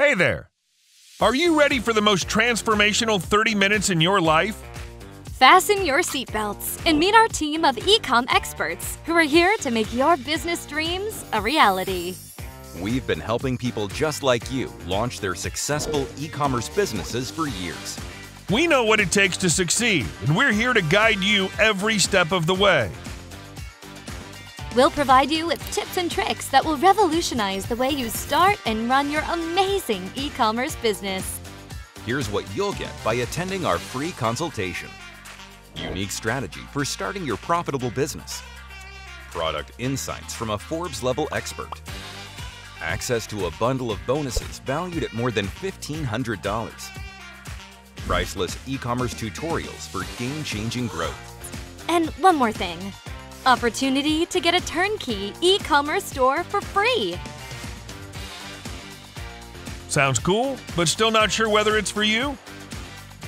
Hey there! Are you ready for the most transformational 30 minutes in your life? Fasten your seatbelts and meet our team of ecom experts who are here to make your business dreams a reality. We've been helping people just like you launch their successful e commerce businesses for years. We know what it takes to succeed, and we're here to guide you every step of the way. We'll provide you with tips and tricks that will revolutionize the way you start and run your amazing e commerce business. Here's what you'll get by attending our free consultation. Unique strategy for starting your profitable business, product insights from a Forbes level expert, access to a bundle of bonuses valued at more than $1,500, priceless e commerce tutorials for game changing growth. And one more thing opportunity to get a turnkey e commerce store for free. Sounds cool, but still not sure whether it's for you?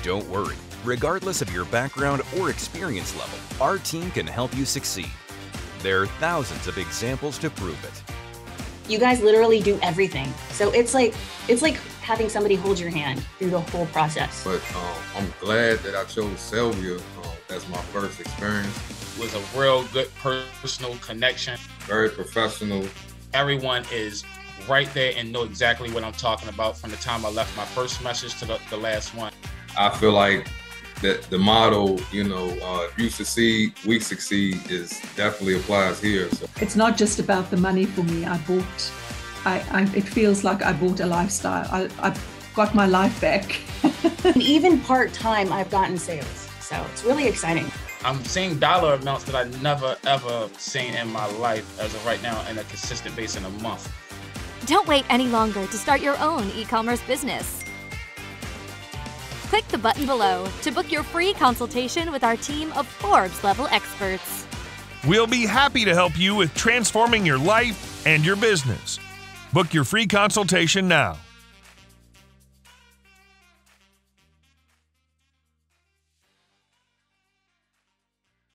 Don't worry. Regardless of your background or experience level, our team can help you succeed. There are thousands of examples to prove it. You guys literally do everything. So it's like it's like having somebody hold your hand through the whole process. But um, I'm glad that I chose Sellvia um, as my first experience. It was a real good personal connection. Very professional. Everyone is right there and know exactly what I'm talking about from the time I left my first message to the, the last one. I feel like that the motto, you know, uh, you succeed, we succeed, is definitely applies here. So. It's not just about the money for me. I bought, I, I it feels like I bought a lifestyle. I, I got my life back. And even part time, I've gotten sales, so it's really exciting. I'm seeing dollar amounts that I've never ever seen in my life as of right now in a consistent base in a month. Don't wait any longer to start your own e commerce business. Click the button below to book your free consultation with our team of Forbes level experts. We'll be happy to help you with transforming your life and your business. Book your free consultation now.